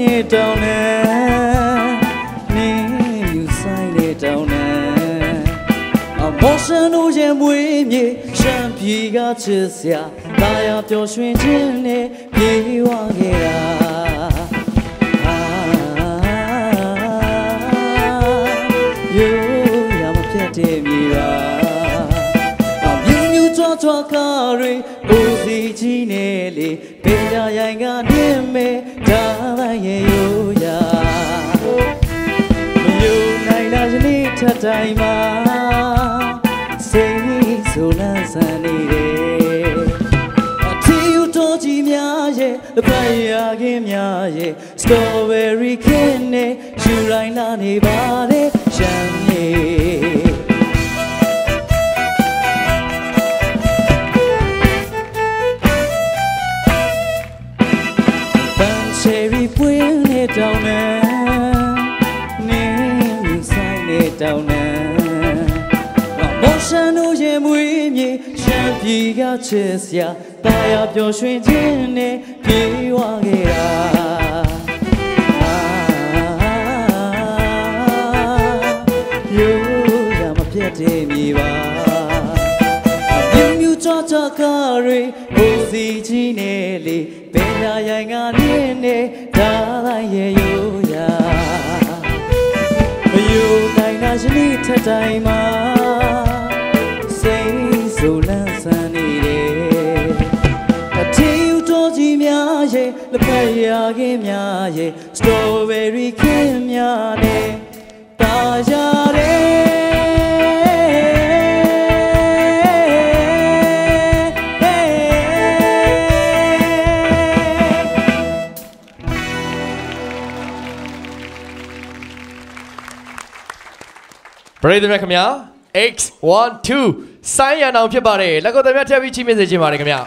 တဲ့တောင်းနဲ့နင်းယူဆိုင်တဲ့တောင်းနဲ့အမောရှင်တို့ရဲ့မွေးမြေရှမ်းပြည်ကချစ်စရာတာယာပျော်ရွှင်ခြင်းနဲ့ပြေဝခဲ့တာယူရမပြတ်တဲ့မြေပါအမြူးမြူး ကြွားကြွားကားတွေဦးစီကြီးနဲ့လေပေကြရိုင်ကနေမဲ့ဒါလိုက်ရဲ့ယူရမယူနိုင်တာယနေ့ထက်တိုင်းမှာစိတ်ဆိုလန်းဆန်နေတယ်အထီယူတော်ကြီးများရဲ့လက်ဖက်ရခင်များရဲ့ strawberry ခင်းနဲ့ယူလိုက်လာနေပါတယ်ရှမ်းမြေ တောင်းနဲ့နင်းမြဆိုင်နေတောင်းနဲ့မော်ရှင်တို့ရဲ့မွေးမြေရှမ်းပြည်ကချစ်စရာတာယာပျော်ရွှင်ခြင်းနဲ့ပြေဝခဲ့တာယူရမပြတ်တဲ့မြေပါမြူးမြူး ကြွားကြွားကားတွေဟိုစီကြီးနဲ့လေပင်ညာရိုင်ကနေနဲ့ဒါလိုက်ရဲ့ယူရမယူနိုင်တာရှင်ဒီထက်တိုင်းမှာစိတ်ဆိုလန်းဆန်းနေတယ်အထီယူတော်ကြီးများရဲ့လက်ဖက်ရခင်များရဲ့ strawberry ခင်းများနဲ့တာရ ပရိသတ်များခင်ဗျာ X1 2ဆိုင်းရန်အောင်ဖြစ်ပါတယ်လက်ကိုတည်းများထည့်ပြီးချိမိစေချင်ပါတယ်ခင်ဗျာ